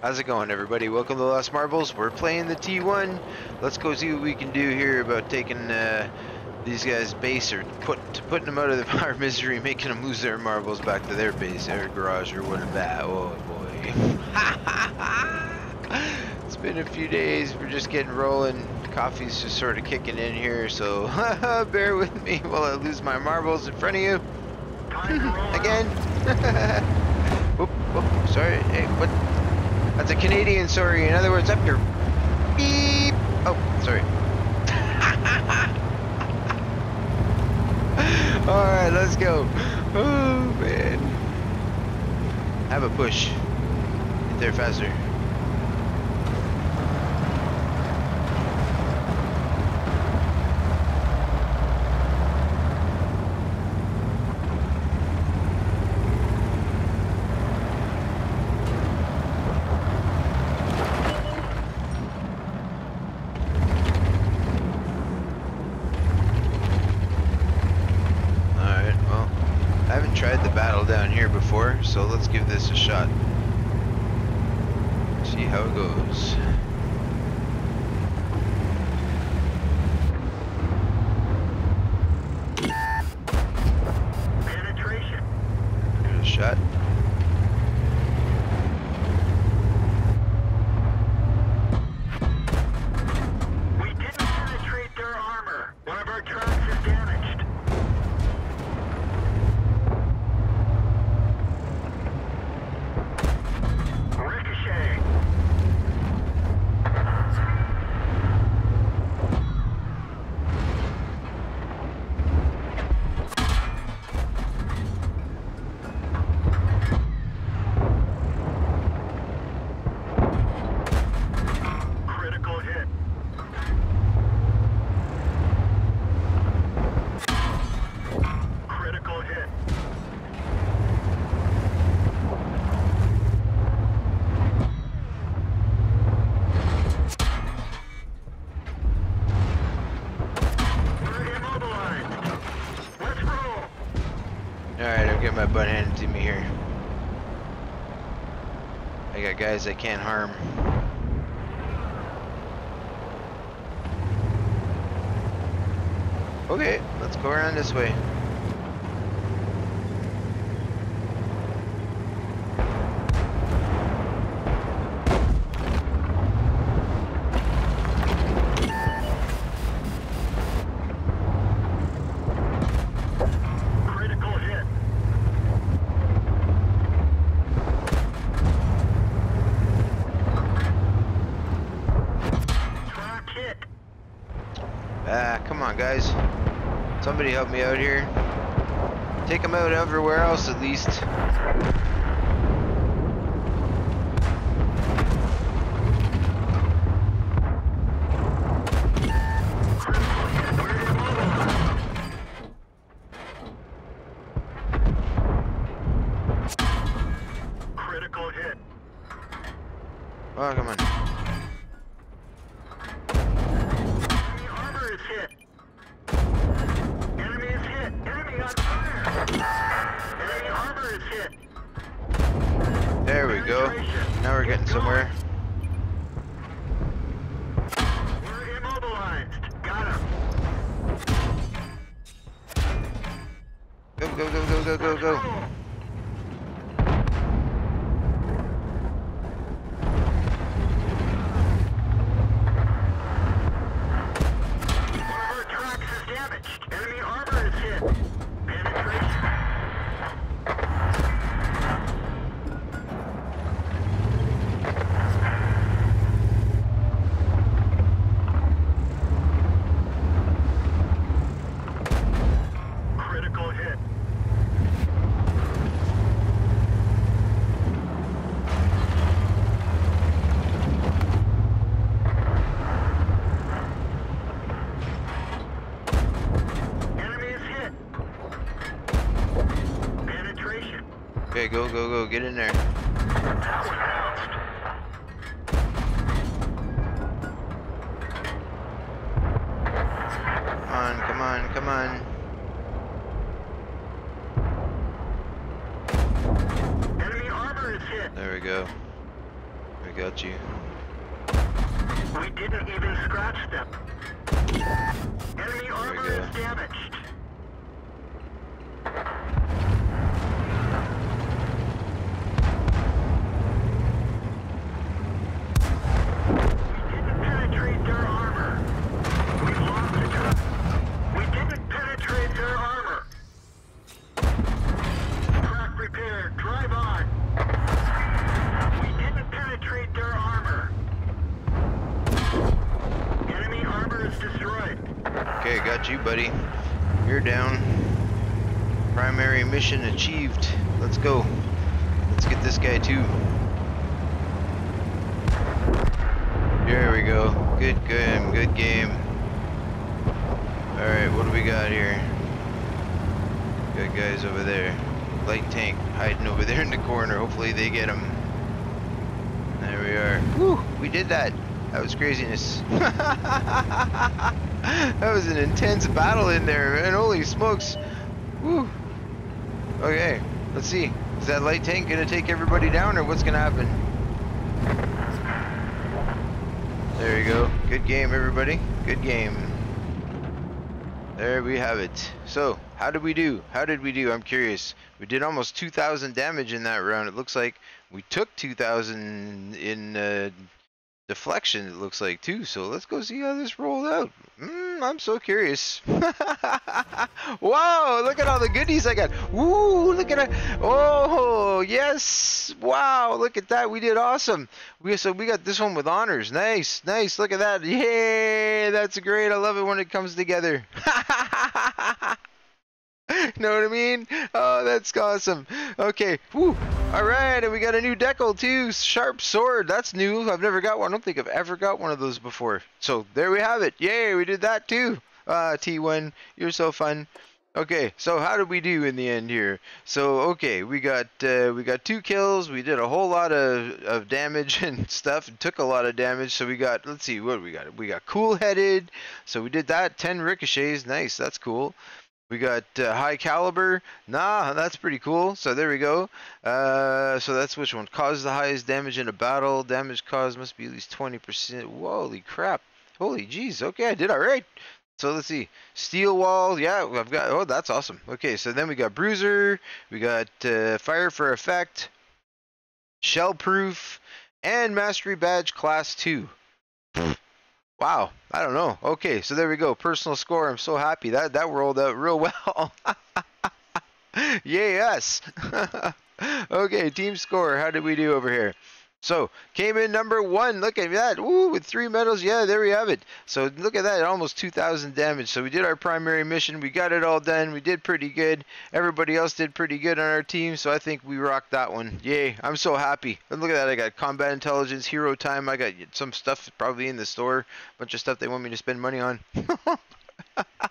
How's it going, everybody? Welcome to Los Marbles. We're playing the T1. Let's go see what we can do here about taking uh, these guys' base or put putting them out of the, our misery, making them lose their marbles back to their base, their garage, or whatever. Oh boy. it's been a few days. We're just getting rolling. Coffee's just sort of kicking in here, so bear with me while I lose my marbles in front of you. Again. whoop, sorry. Hey, what? That's a Canadian sorry. In other words, up your beep. Oh, sorry. All right, let's go. Oh man. Have a push. Get there faster. Alright, well, I haven't tried the battle down here before, so let's give this a shot. See how it goes. Penetration. Give it a shot. We didn't penetrate their armor. One of our trucks is damaged. Ricochet. Critical hit. Critical hit. We're immobilized. Let's roll. Alright, I'll get my butt handed to me here. I got guys I can't harm. Okay, let's go around this way. Guys. Somebody help me out here. Take them out everywhere else, at least. Critical hit. Oh, come on. There we go. Now we're getting somewhere. Go, go, go, go, go, go, go. Go, go, go. Get in there. That one bounced. Come on, come on, come on. Enemy armor is hit. There we go. I got you. We didn't even scratch them. Enemy armor go. is damaged. We didn't penetrate their armor. We lost the con- We didn't penetrate their armor. Track repair. Drive on. We didn't penetrate their armor. Enemy armor is destroyed. Okay, got you, buddy. You're down. Primary mission achieved. Let's go. Let's get this guy too. There we go. Good game, good game. Alright, what do we got here? Got guys over there. Light tank hiding over there in the corner. Hopefully they get him. There we are. Woo! We did that. That was craziness. that was an intense battle in there, man. Holy smokes. Woo. Okay, let's see. Is that light tank gonna take everybody down or what's gonna happen? There you go. Good game, everybody. Good game. There we have it. So, how did we do? How did we do? I'm curious. We did almost 2,000 damage in that round. It looks like we took 2,000 in uh, deflection, it looks like, too. So, let's go see how this rolled out. Mm, I'm so curious. Whoa, look at all the goodies I got. Woo, look at it. Oh, yes. Wow, look at that. We did awesome. We So, we got this one with honors. Nice, nice. Look at that. Yay, that's great. I love it when it comes together. know what I mean? Oh, that's awesome. Okay. Woo. All right, and we got a new decal too. Sharp sword. That's new. I've never got one. I don't think I've ever got one of those before. So there we have it. Yay, we did that too. Uh, T1, you're so fun. Okay, so how did we do in the end here? So okay, we got uh, we got two kills. We did a whole lot of, of damage and stuff. And took a lot of damage. So we got let's see what we got. We got cool headed. So we did that. Ten ricochets. Nice. That's cool. We got uh, high caliber. Nah, that's pretty cool. So there we go. Uh, so that's which one? Causes the highest damage in a battle. Damage caused must be at least 20%. Holy crap. Holy jeez. Okay, I did all right. So let's see. Steel wall. Yeah, I've got. Oh, that's awesome. Okay, so then we got bruiser. We got uh, fire for effect. Shell proof. And mastery badge class 2. Wow, I don't know. Okay, so there we go. Personal score. I'm so happy that that rolled out real well. Yay, us. okay, team score. How did we do over here? So came in number one. Look at that. Woo, with three medals. Yeah, there we have it. So look at that. Almost 2,000 damage. So we did our primary mission. We got it all done. We did pretty good. Everybody else did pretty good on our team. So I think we rocked that one. Yay. I'm so happy. And look at that. I got combat intelligence, hero time. I got some stuff probably in the store. bunch of stuff they want me to spend money on.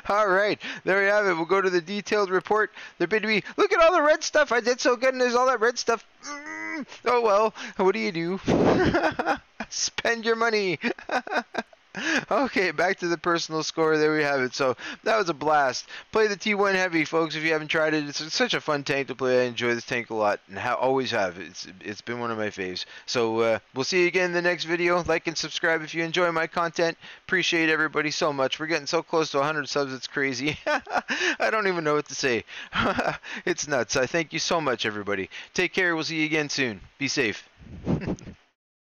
All right, there we have it. We'll go to the detailed report. There bid be. Look at all the red stuff. I did so good, and there's all that red stuff. Mm, oh well. What do you do? Spend your money. okay, back to the personal score. There we have it. So that was a blast. Play the T1 Heavy, folks. If you haven't tried it, it's such a fun tank to play. I enjoy this tank a lot, and ha- always have. It's it's been one of my faves. So uh, we'll see you again in the next video. Like and subscribe if you enjoy my content. Appreciate everybody so much. We're getting so close to 100 subs. It's crazy. I don't even know what to say. it's nuts. I thank you so much, everybody. Take care. We'll see you again soon. Be safe.